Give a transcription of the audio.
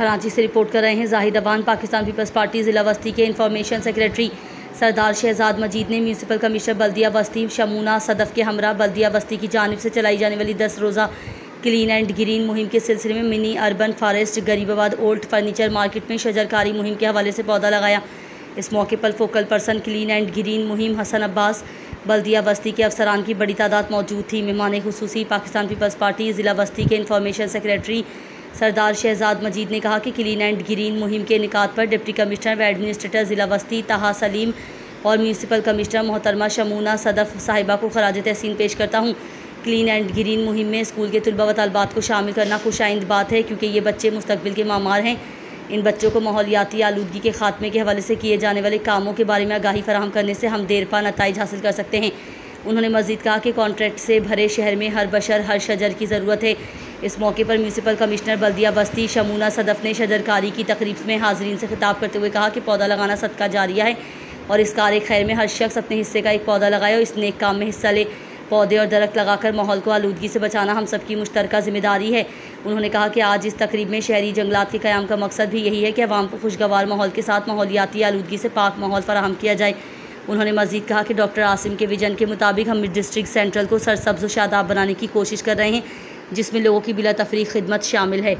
कराची से रिपोर्ट कर रहे हैं। जाहिद अबान पाकिस्तान पीपल्स पार्टी, ज़िला वस्ती के इंफॉर्मेशन सेक्रेटरी सरदार शहजाद मजीद ने म्यूनसिपल कमिश्नर बल्दिया बस्ती शमूना सदफ़ के हमरा बल्दिया बस्ती की जानब से चलाई जाने वाली दस रोज़ा क्लीन एंड ग्रीन मुहिम के सिलसिले में mini urban forest Gharibabad old furniture market में शजरकारी मुहिम के हवाले से पौधा लगाया। इस मौके पर focal person clean and green मुहिम हसन अब्बास बल्दिया बस्ती के अफसरान की बड़ी तादाद मौजूद थी। मेहमान खसूसी पाकिस्तान पीपल्स पार्टी, ज़िला बस्ती के इंफॉर्मेशन सेक्रेटरी सरदार शहजाद मजीद ने कहा कि क्लीन एंड ग्रीन मुहिम के निकात पर डिप्टी कमिश्नर व एडमिनिस्ट्रेटर ज़िला वस्ती तहा सलीम और म्यूनसिपल कमिश्नर मोहतरमा शमूना सदफ़ साहिबा को खराज तहसीन पेश करता हूँ। क्लीन एंड ग्रीन मुहिम में स्कूल के तलबा व तलबात को शामिल करना खुशाइंद बात है क्योंकि ये बच्चे मुस्तबिल के मामार हैं। इन बच्चों को माहौलियाती आलूगी के खात्मे के हवाले से किए जाने वाले कामों के बारे में आगाही फराहम करने से हम देर पा नतज हासिल कर सकते हैं। उन्होंने मजीद कहा कि कॉन्ट्रैक्ट से भरे शहर में हर बशर हर शजर की ज़रूरत है। इस मौके पर म्यूनसिपल कमिश्नर बल्दिया बस्ती, शमूना सदफ़ ने शजरकारी की तकरीब में हाजरीन से खिताब करते हुए कहा कि पौधा लगाना सदका जारिया है और इस कार खैर में हर शख्स अपने हिस्से का एक पौधा लगाए और इस नेक काम में हिस्सा ले। पौधे और दरख्त लगाकर माहौल को आलूदगी से बचाना हम सबकी मुश्तर ज़िम्मेदारी है। उन्होंने कहा कि आज इस तकरीब में शहरी जंगलात के क्याम का मकसद भी यही है कि आवाम को खुशगवार माहौल के साथ माहौलियाती आलूदगी से पाक माहौल फराहम किया जाए। उन्होंने मजीद कहा कि डॉक्टर आसिम के विजन के मुताबिक हम डिस्ट्रिक्ट सेंट्रल को सरसब्ज शादाब बनाने की कोशिश कर रहे हैं। जिसमें लोगों की बिला तफरी खिदमत शामिल है।